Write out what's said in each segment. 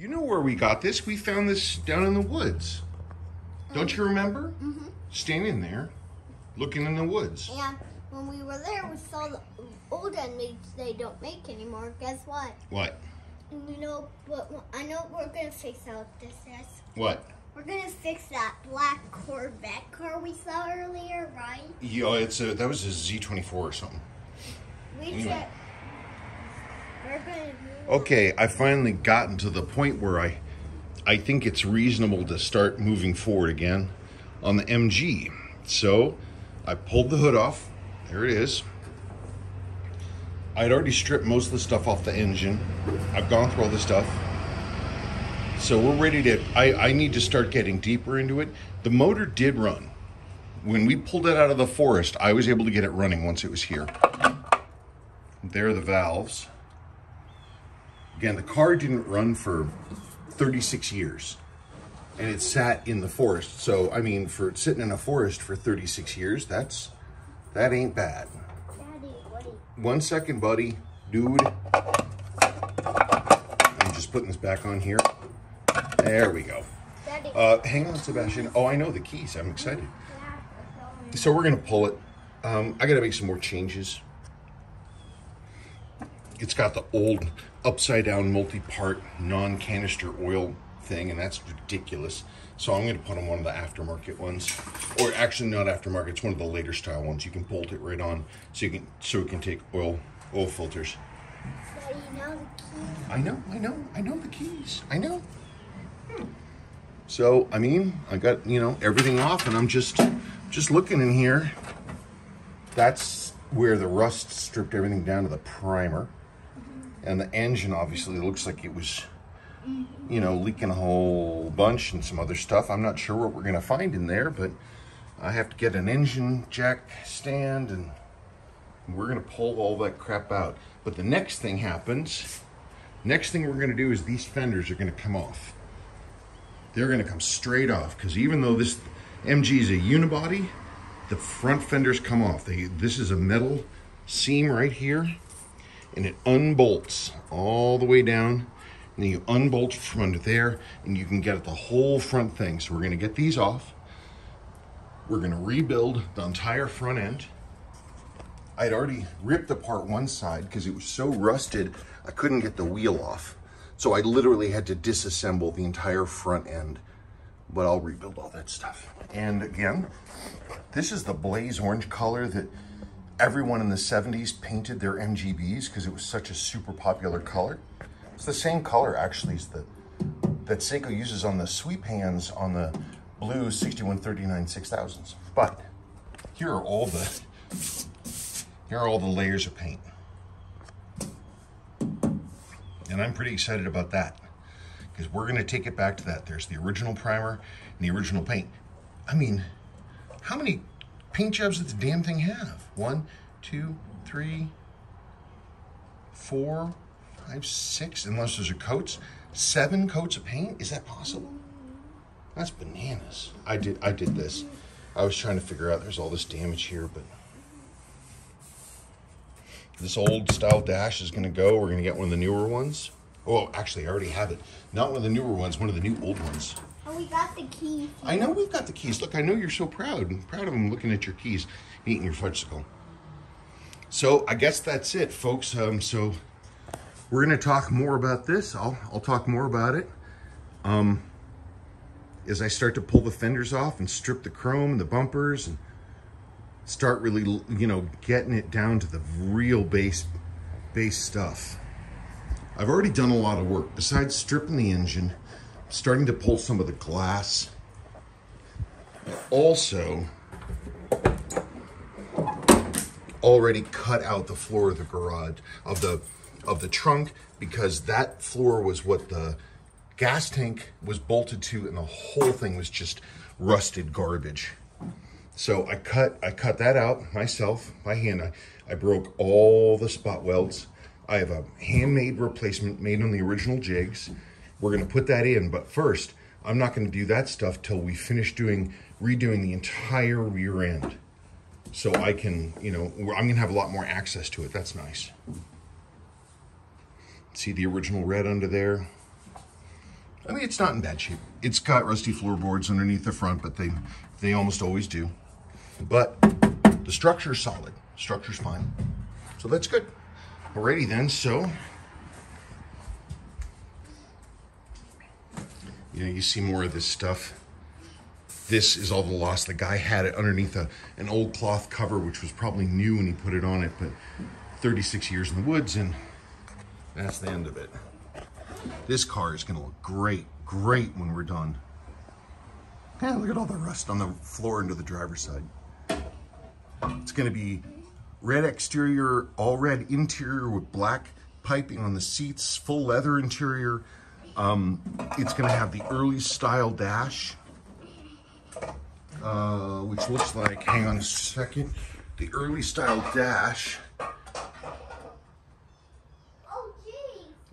You know where we got this? We found this down in the woods. Don't you remember? Mm-hmm. Standing there, looking in the woods. And when we were there, we saw the old endings they don't make anymore. Guess what? What? You know, I know we're gonna fix out this is. What? We're gonna fix that black Corvette car we saw earlier, right? Yeah, it's a that was a Z24 or something. We Anyway. should. We're gonna. Okay, I've finally gotten to the point where I I think it's reasonable to start moving forward again on the MG. So I pulled the hood off. There it is. I'd already stripped most of the stuff off the engine. I've gone through all the stuff. So we're ready to I, I need to start getting deeper into it. The motor did run. When we pulled it out of the forest, I was able to get it running once it was here. There are the valves. Again, the car didn't run for 36 years and it sat in the forest. So, I mean, for sitting in a forest for 36 years, that's, that ain't bad. Daddy, what do you? One second, buddy, dude. I'm just putting this back on here. There we go. Uh, hang on, Sebastian. Oh, I know the keys. I'm excited. So we're gonna pull it. Um, I gotta make some more changes. It's got the old upside down multi-part non-canister oil thing, and that's ridiculous. So I'm gonna put on one of the aftermarket ones, or actually not aftermarket. It's one of the later style ones. You can bolt it right on, so you can so it can take oil oil filters. Daddy, now the. I know, I know, I know the keys. I know. So, I mean, I got, you know, everything off and I'm just just looking in here. That's where the rust stripped everything down to the primer. And the engine obviously looks like it was you know, leaking a whole bunch and some other stuff. I'm not sure what we're going to find in there, but I have to get an engine jack stand and we're going to pull all that crap out. But the next thing happens, next thing we're going to do is these fenders are going to come off. They're going to come straight off because even though this MG is a unibody, the front fenders come off. They, this is a metal seam right here and it unbolts all the way down. And then you unbolt from under there and you can get at the whole front thing. So we're going to get these off. We're going to rebuild the entire front end. I'd already ripped apart one side because it was so rusted, I couldn't get the wheel off. So I literally had to disassemble the entire front end, but I'll rebuild all that stuff. And again, this is the blaze orange color that everyone in the 70s painted their MGBs because it was such a super popular color. It's the same color actually as the that Seiko uses on the sweep hands on the blue 6139 6000s. But here are all the here are all the layers of paint. And I'm pretty excited about that because we're going to take it back to that. There's the original primer and the original paint. I mean, how many paint jobs that the damn thing have? One, two, three, four, five, six, unless there's a coats. Seven coats of paint? Is that possible? That's bananas. I did I did this. I was trying to figure out there's all this damage here, but this old style dash is gonna go. We're gonna get one of the newer ones. Oh, actually, I already have it. Not one of the newer ones, one of the new old ones. And we got the key. I know we've got the keys. Look, I know you're so proud. I'm proud of them looking at your keys, eating your fudgesicle. So I guess that's it, folks. Um, so we're gonna talk more about this. I'll I'll talk more about it. Um, as I start to pull the fenders off and strip the chrome and the bumpers and start really, you know, getting it down to the real base base stuff. I've already done a lot of work. Besides stripping the engine, starting to pull some of the glass. Also, already cut out the floor of the garage of the of the trunk because that floor was what the gas tank was bolted to and the whole thing was just rusted garbage. So I cut I cut that out myself by hand. I, I broke all the spot welds. I have a handmade replacement made on the original jigs. We're gonna put that in, but first, I'm not gonna do that stuff till we finish doing redoing the entire rear end. So I can, you know, I'm gonna have a lot more access to it. That's nice. See the original red under there? I mean, it's not in bad shape. It's got rusty floorboards underneath the front, but they they almost always do. But the structure's solid. Structure's fine. So that's good. Alrighty then, so you know, you see more of this stuff. This is all the loss. The guy had it underneath a, an old cloth cover, which was probably new when he put it on it, but 36 years in the woods, and that's the end of it. This car is gonna look great, great when we're done. Yeah, look at all the rust on the floor into the driver's side. It's gonna be red exterior, all red interior with black piping on the seats, full leather interior. Um, it's gonna have the early style dash, uh, which looks like, hang on a second, the early style dash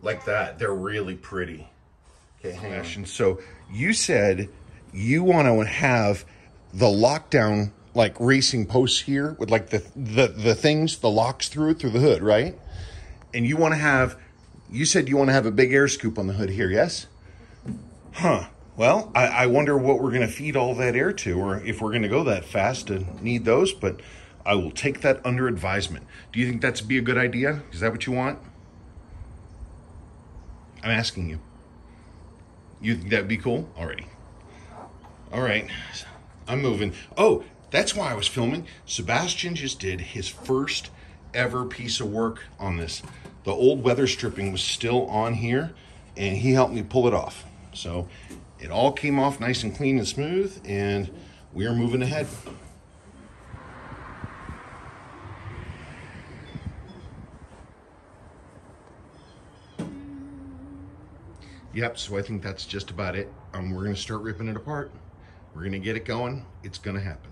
like that. They're really pretty. Okay, hang on. And So you said you want to have the lockdown like racing posts here with like the the the things, the locks through through the hood, right? And you want to have you said you want to have a big air scoop on the hood here, yes? Huh. Well, I, I wonder what we're going to feed all that air to, or if we're going to go that fast and need those. But I will take that under advisement. Do you think that's be a good idea? Is that what you want? I'm asking you. You think that'd be cool? Alrighty. All right. I'm moving. Oh, that's why I was filming. Sebastian just did his first ever piece of work on this. The old weather stripping was still on here, and he helped me pull it off. So it all came off nice and clean and smooth, and we are moving ahead. Yep, so I think that's just about it. Um, we're gonna start ripping it apart. We're gonna get it going. It's gonna happen.